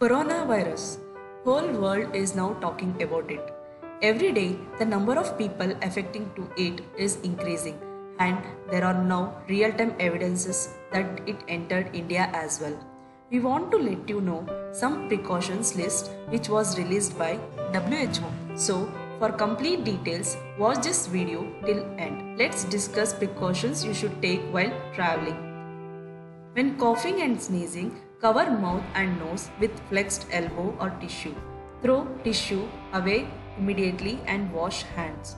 Coronavirus. Whole world is now talking about it. Every day, the number of people affecting to it is increasing, and there are now real-time evidences that it entered India as well. We want to let you know some precautions list which was released by WHO. So, for complete details, watch this video till end. Let's discuss precautions you should take while traveling. When coughing and sneezing, cover mouth and nose with flexed elbow or tissue. Throw tissue away immediately and wash hands.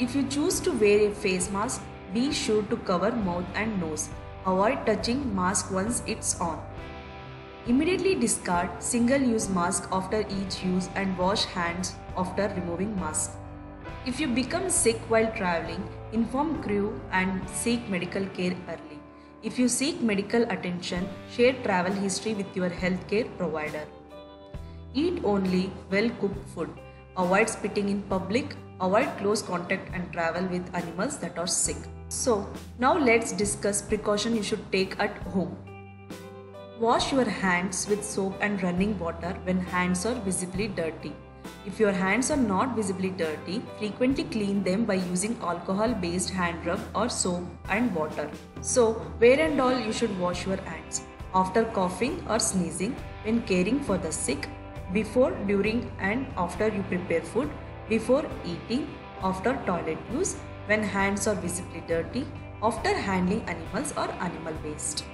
If you choose to wear a face mask, be sure to cover mouth and nose. Avoid touching mask once it's on. Immediately discard single-use mask after each use and wash hands after removing mask. If you become sick while traveling, inform crew and seek medical care early. If you seek medical attention, share travel history with your healthcare provider. Eat only well cooked food. Avoid spitting in public. Avoid close contact and travel with animals that are sick. So, now let's discuss precaution you should take at home. Wash your hands with soap and running water when hands are visibly dirty. If your hands are not visibly dirty, frequently clean them by using alcohol based hand rub or soap and water. So, where and all you should wash your hands? After coughing or sneezing, when caring for the sick, before, during, and after you prepare food, before eating, after toilet use, when hands are visibly dirty, after handling animals or animal waste.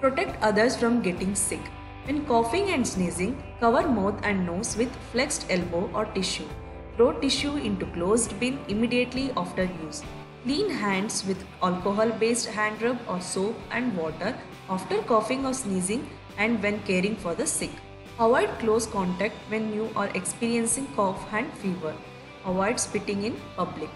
Protect others from getting sick. When coughing and sneezing, cover mouth and nose with flexed elbow or tissue. Throw tissue into closed bin immediately after use. Clean hands with alcohol based hand rub or soap and water after coughing or sneezing and when caring for the sick. Avoid close contact when you are experiencing cough and fever. Avoid spitting in public.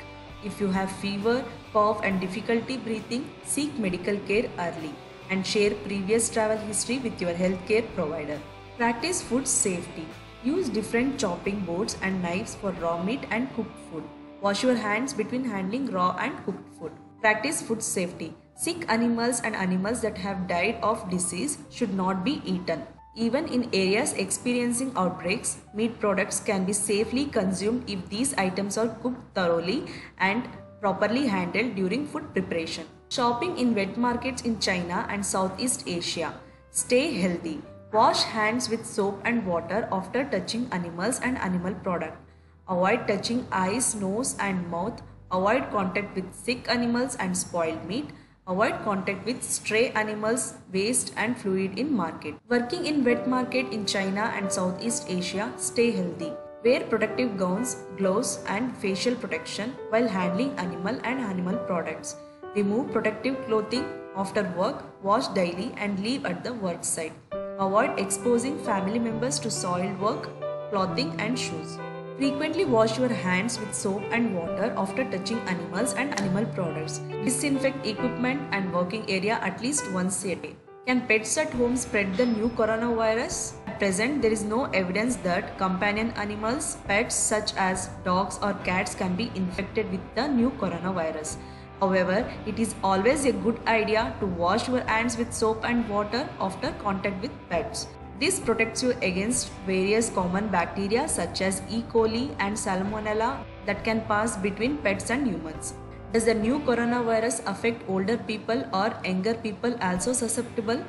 If you have fever, cough and difficulty breathing, seek medical care early and share previous travel history with your healthcare provider. Practice food safety. Use different chopping boards and knives for raw meat and cooked food. Wash your hands between handling raw and cooked food. Practice food safety. Sick animals and animals that have died of disease should not be eaten. Even in areas experiencing outbreaks, meat products can be safely consumed if these items are cooked thoroughly and properly handled during food preparation. Shopping in wet markets in China and Southeast Asia. Stay healthy. Wash hands with soap and water after touching animals and animal products. Avoid touching eyes, nose and mouth. Avoid contact with sick animals and spoiled meat. Avoid contact with stray animals, waste and fluid in market. Working in wet market in China and Southeast Asia, stay healthy. Wear protective gowns, gloves and facial protection while handling animal and animal products. Remove protective clothing after work, wash daily and leave at the work site. Avoid exposing family members to soiled work, clothing and shoes. Frequently wash your hands with soap and water after touching animals and animal products. Disinfect equipment and working area at least once a day. Can pets at home spread the new coronavirus? At present, there is no evidence that companion animals, pets such as dogs or cats can be infected with the new coronavirus. However, it is always a good idea to wash your hands with soap and water after contact with pets. This protects you against various common bacteria such as E. coli and Salmonella that can pass between pets and humans. Does the new coronavirus affect older people or younger people also susceptible?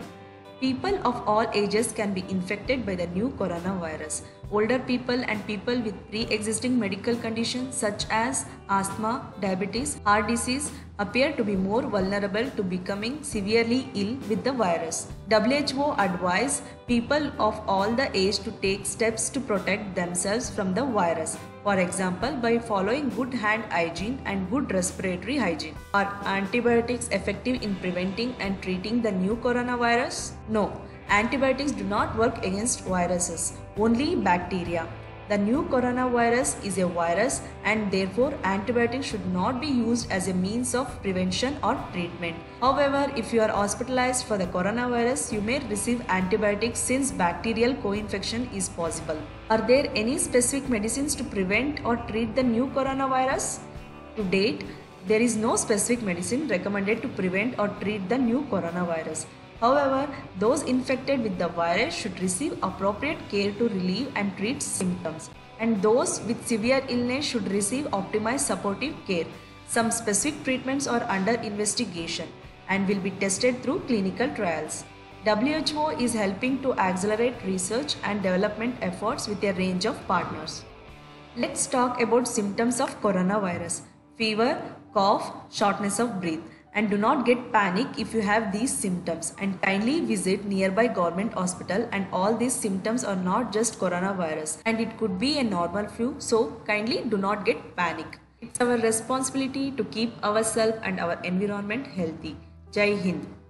People of all ages can be infected by the new coronavirus. Older people and people with pre-existing medical conditions such as asthma, diabetes, heart disease appear to be more vulnerable to becoming severely ill with the virus. WHO advise people of all the age to take steps to protect themselves from the virus. For example, by following good hand hygiene and good respiratory hygiene. Are antibiotics effective in preventing and treating the new coronavirus? No. Antibiotics do not work against viruses, only bacteria. The new coronavirus is a virus and therefore antibiotics should not be used as a means of prevention or treatment. However, if you are hospitalized for the coronavirus, you may receive antibiotics since bacterial co-infection is possible. Are there any specific medicines to prevent or treat the new coronavirus? To date, there is no specific medicine recommended to prevent or treat the new coronavirus. However, those infected with the virus should receive appropriate care to relieve and treat symptoms, and those with severe illness should receive optimized supportive care. Some specific treatments are under investigation and will be tested through clinical trials. WHO is helping to accelerate research and development efforts with a range of partners. Let's talk about symptoms of coronavirus fever, cough, shortness of breath and do not get panic if you have these symptoms. And kindly visit nearby government hospital and all these symptoms are not just coronavirus. And it could be a normal flu. So kindly do not get panic. It's our responsibility to keep ourselves and our environment healthy. Jai hind